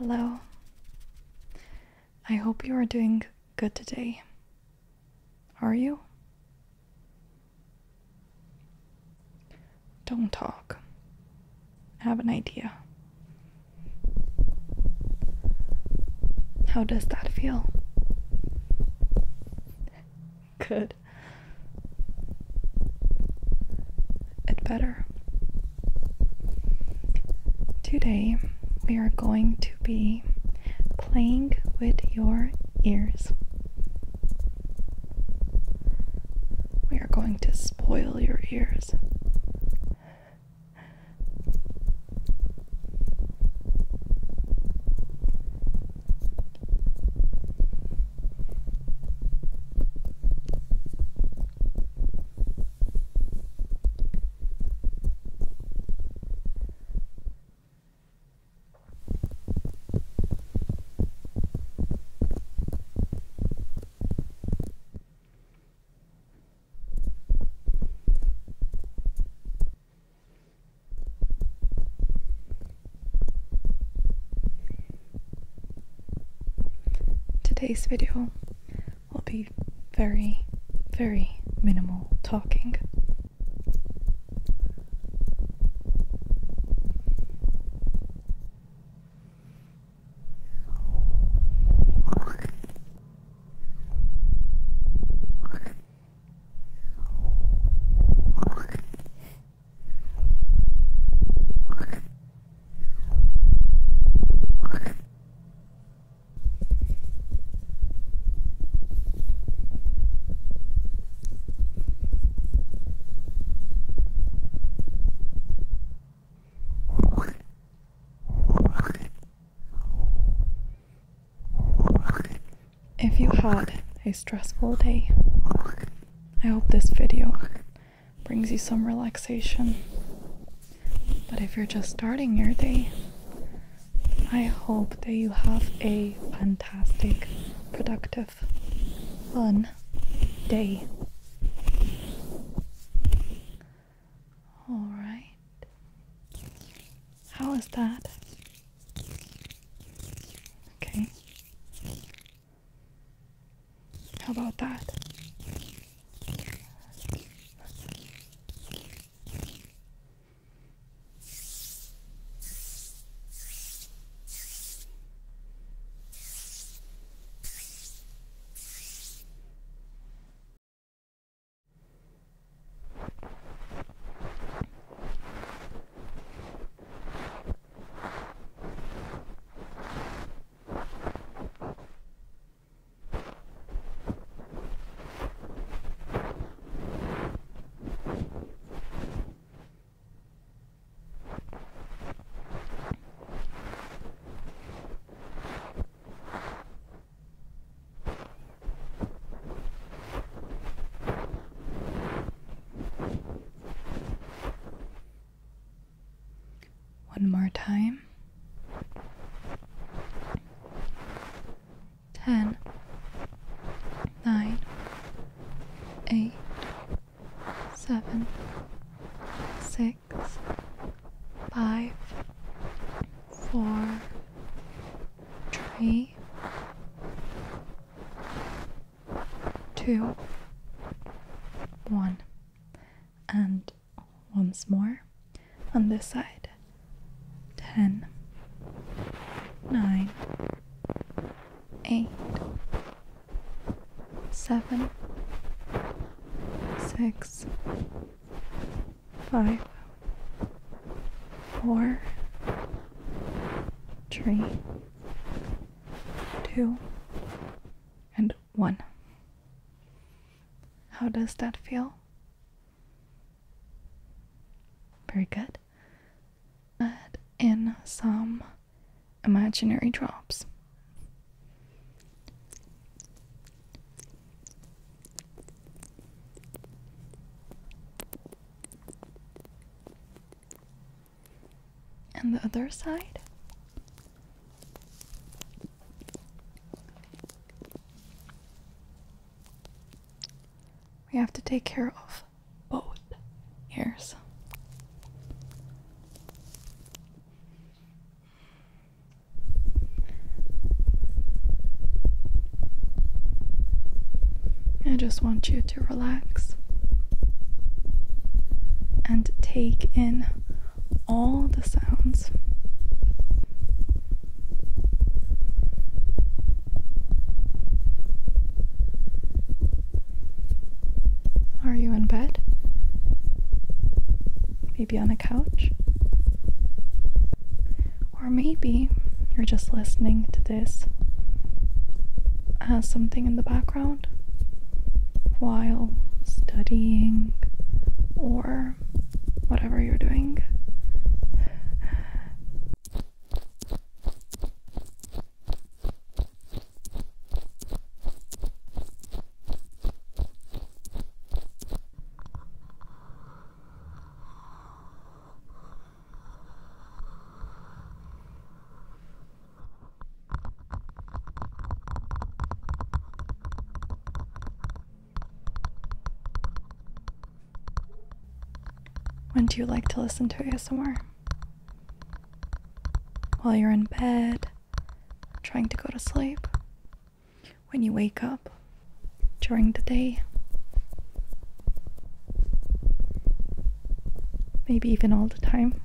Hello. I hope you are doing good today. Are you? Don't talk. I have an idea. How does that feel? Good. It better. Today we are going to be playing with your ears. We are going to spoil your ears. Today's video will be very, very minimal talking. If you had a stressful day, I hope this video brings you some relaxation. But if you're just starting your day, I hope that you have a fantastic, productive, fun day. Alright. How is that? How about that? One more time. Ten, nine, eight, seven, six, five, four, three, two, one. And once more on this side. Ten, nine, eight, seven, six, five, four, three, two, and one. How does that feel? Very good. In some imaginary drops. And the other side. We have to take care of both ears. I just want you to relax and take in all the sounds. Are you in bed? Maybe on a couch? Or maybe you're just listening to this as something in the background while studying or whatever you're doing. When do you like to listen to ASMR? While you're in bed, trying to go to sleep? When you wake up? During the day? Maybe even all the time?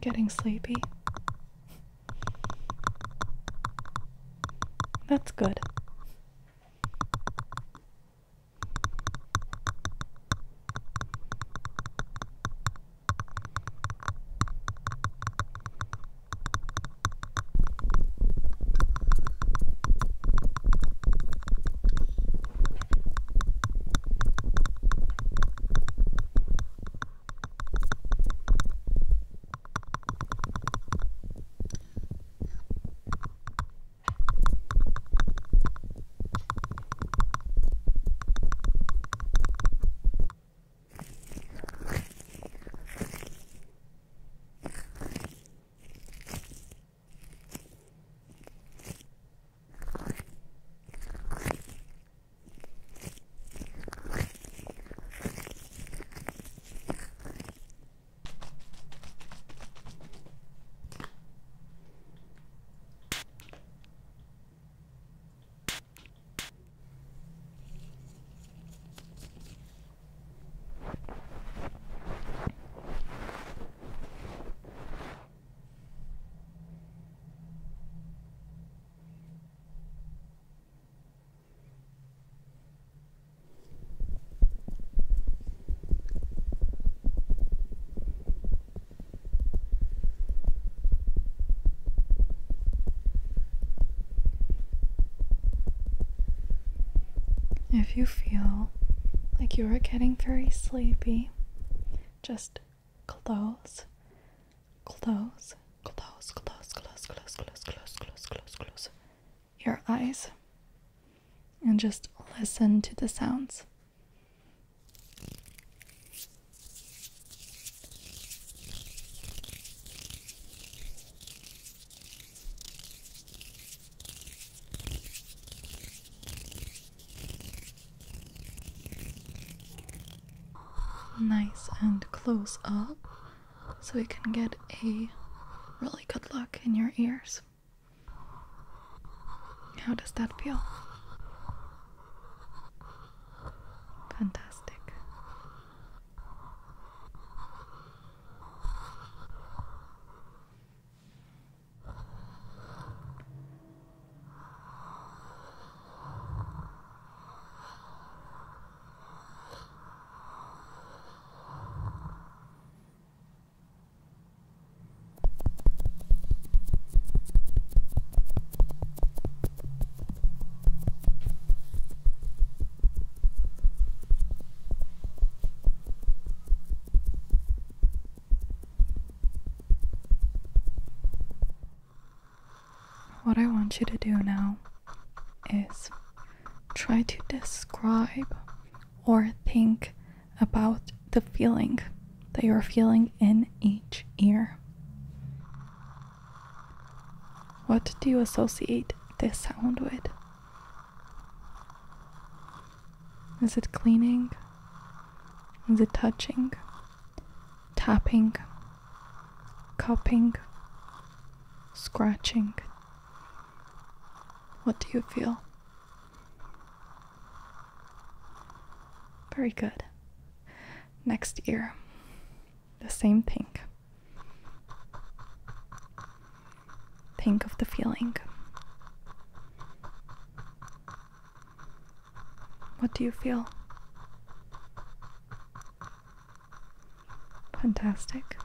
Getting sleepy? That's good. If you feel like you are getting very sleepy, just close, close, close, close, close, close, close, close, close, close, close your eyes and just listen to the sounds. And close up so we can get a really good look in your ears. How does that feel? Fantastic. What I want you to do now is try to describe or think about the feeling that you're feeling in each ear. What do you associate this sound with? Is it cleaning? Is it touching? Tapping? Cupping? Scratching? What do you feel? Very good. Next ear, the same thing. Think of the feeling. What do you feel? Fantastic.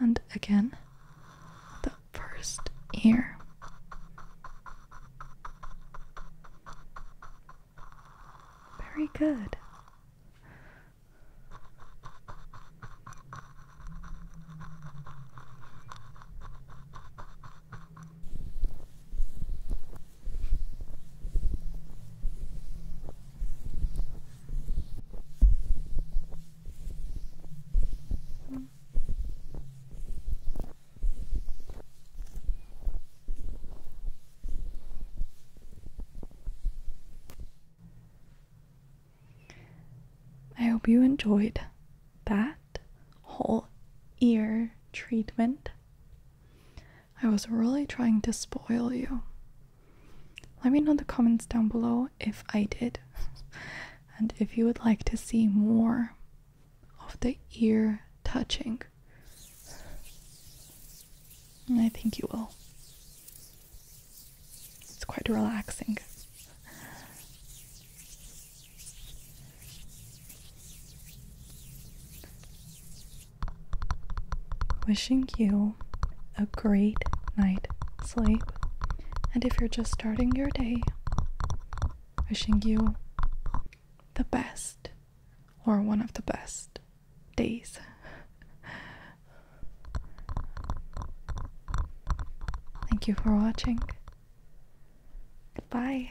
And again, ear. Very good. I hope you enjoyed that whole ear treatment. I was really trying to spoil you. Let me know in the comments down below if I did, and if you would like to see more of the ear touching. And I think you will. It's quite relaxing. Wishing you a great night sleep. And if you're just starting your day, wishing you the best or one of the best days. Thank you for watching. Goodbye.